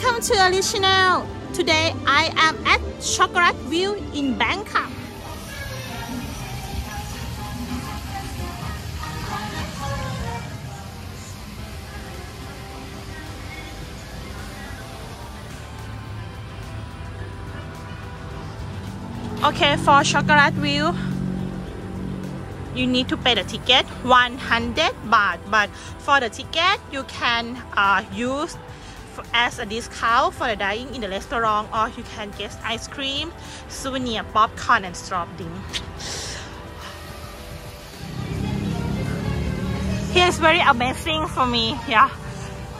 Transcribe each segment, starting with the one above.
Welcome to Ali Channel. Today I am at Chocolate Ville in Bangkok. Okay, for Chocolate Ville, you need to pay the ticket 100 baht but for the ticket you can uh, use as a discount for the dining in the restaurant or you can get ice cream souvenir popcorn and straw drink here is very amazing for me yeah.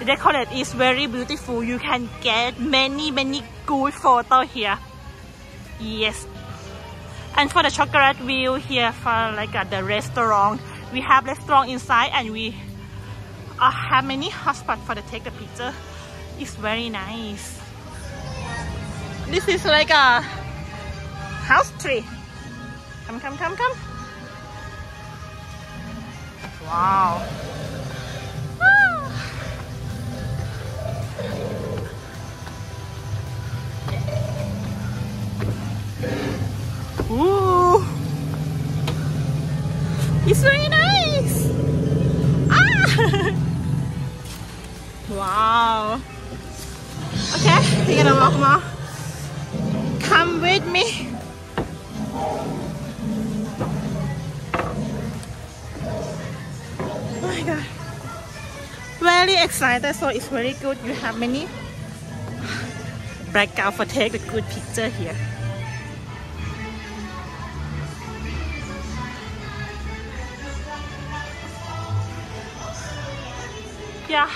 The decorate is very beautiful. You can get many many good photo here. Yes. And for the Chocolate Ville here for like at the restaurant we have restaurant inside and we uh, have many hotspot for the take the picture it's very nice this is like a house tree come come come come wow Ooh. It's very nice. Ah. wow. We're gonna walk more. Come with me. Oh my god. Very excited, so it's very good. You have many background for take a good picture here. yeah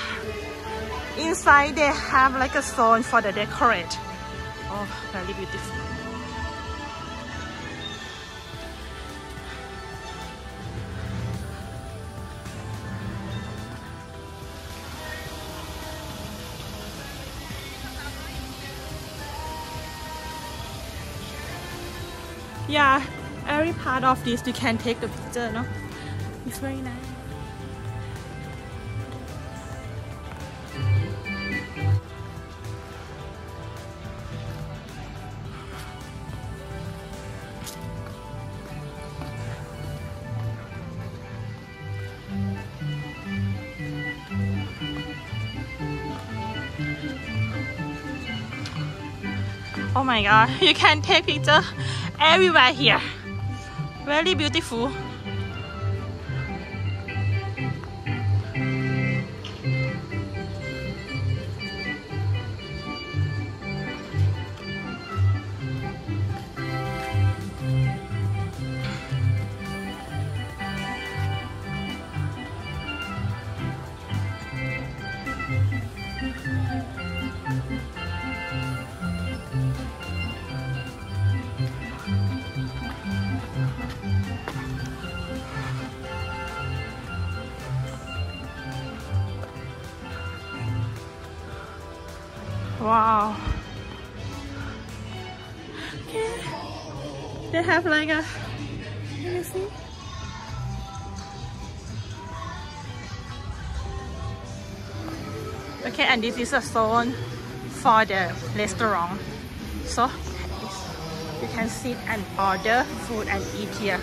inside they have like a zone for the decorate. Oh very beautiful. Yeah every part of this you can take the picture no? It's very nice Oh my god, you can take picture everywhere here. Very beautiful. Wow. Yeah. They have like a, let me see. Okay, and this is a zone for the restaurant. So you can sit and order food and eat here.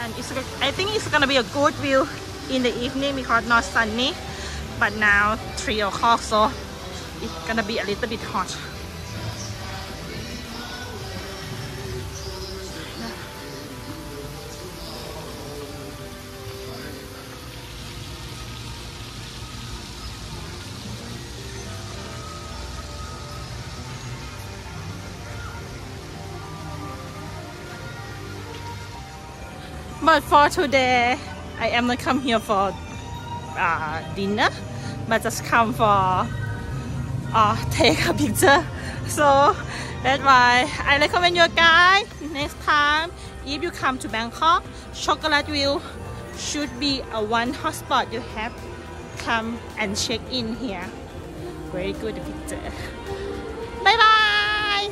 And it's I think it's gonna be a good view in the evening because not sunny but now three o'clock so it's gonna be a little bit hot but for today I am not come here for uh, dinner. But just come for uh, take a picture. So that's why I recommend you guys next time if you come to Bangkok Chocolate Ville should be a one hotspot you have. Come and check in here. Very good picture. Bye bye